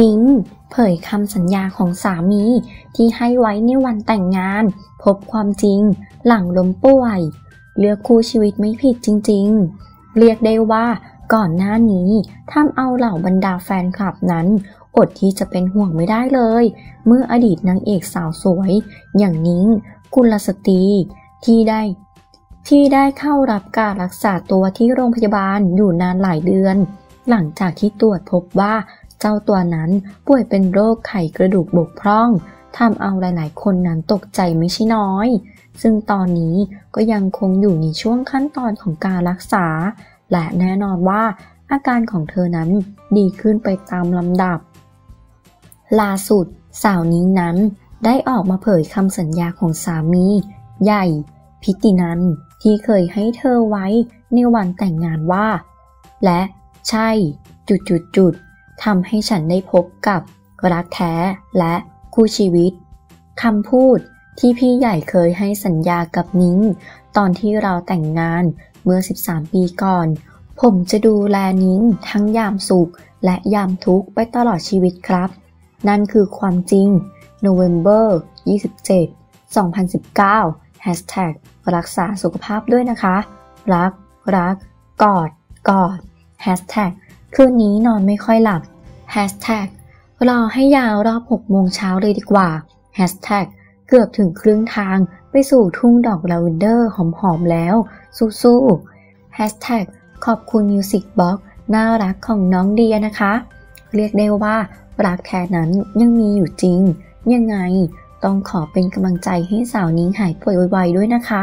นิ้งเผยคำสัญญาของสามีที่ให้ไว้ในวันแต่งงาน พบความจริงหลังล้มป่วย เลือกคู่ชีวิตไม่ผิดจริงๆ เรียกได้ว่าก่อนหน้านี้ทำเอาเหล่าบรรดาแฟนคลับนั้น อดที่จะเป็นห่วงไม่ได้เลย เมื่ออดีตนางเอกสาวสวย อย่างนิ้งกุลสตรีที่ได้ ที่ได้เข้ารับการรักษาตัวที่โรงพยาบาลอยู่นานหลายเดือน หลังจากที่ตรวจพบว่า เจ้าตัวนั้นป่วยเป็นโรคไขกระดูกบกพร่องทำเอาหลายๆ คนนั้นตกใจไม่ใช่น้อย ซึ่งตอนนี้ก็ยังคงอยู่ในช่วงขั้นตอนของการรักษา และแน่นอนว่าอาการของเธอนั้นดีขึ้นไปตามลำดับ ล่าสุด สาวนิ้นั้นได้ออกมาเผยคำสัญญาของสามี ใหญ่ พิตินันที่เคยให้เธอไว้ในวันแต่งงานว่า และใช่ จุดจุดจุด ทำให้ฉันได้พบกับรักแท้และคู่ชีวิตคำพูดที่พี่ใหญ่เคยให้สัญญากับนิ้ง ตอนที่เราแต่งงานเมื่อ 13 ปีก่อน ผมจะดูแลนิ้งทั้งยามสุขและยามทุกข์ไปตลอดชีวิตครับ นั่นคือความจริง November 27 2019 Hashtag รักษาสุขภาพด้วยนะคะ รัก รัก กอด กอด Hashtag คืนนี้นอนไม่ค่อยหลับ Hashtag รอให้ยาวรอบ6โมงเช้าเลยดีกว่า Hashtag เกือบถึงครึ่งทางไปสู่ทุ่งดอกลาเวนเดอร์หอมๆแล้ว สู้ๆ Hashtag ขอบคุณ Music Box น่ารักของน้องเดียนะคะ เรียกได้ว่ารักแท้นั้นยังมีอยู่จริง ยังไง ต้องขอเป็นกำลังใจให้สาวนิ้งหายป่วยไวๆด้วยนะคะ